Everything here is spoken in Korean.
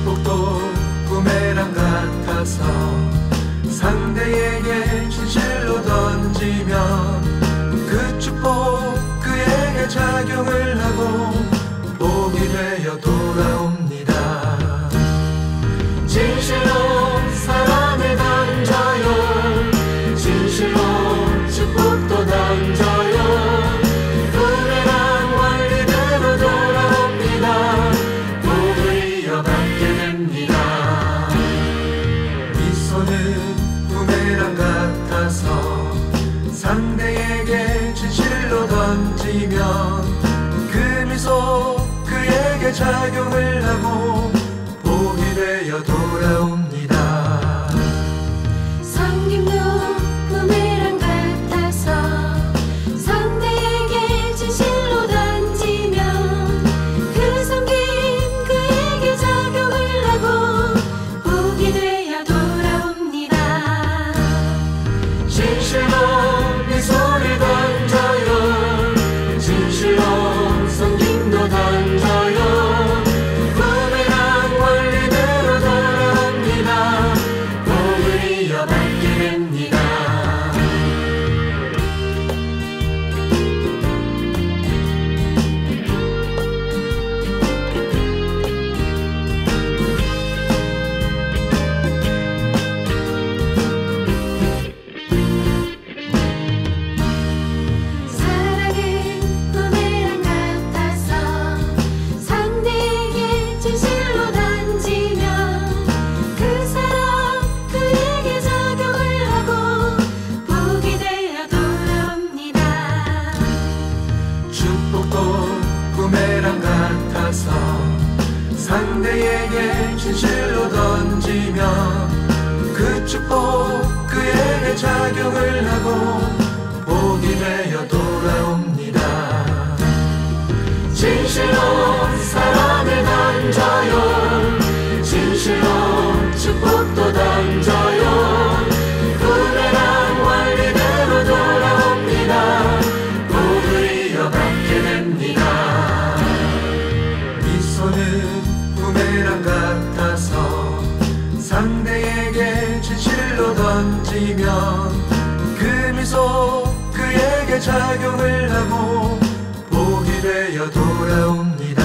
극복도 꿈에랑 같아서 상대에게 진실로 던지면 그 축복 그에게 작용을 하고 모습은 부메랑 같아서 상대에게 진실로 던지면 그 미소 그에게 작용을 하고 상대에게 진실로 던지며 그 축복 그에게 작용을 하고 받아서 상대에게 진실로 던지면 그 미소 그에게 작용을 하고 복이 되어 돌아옵니다.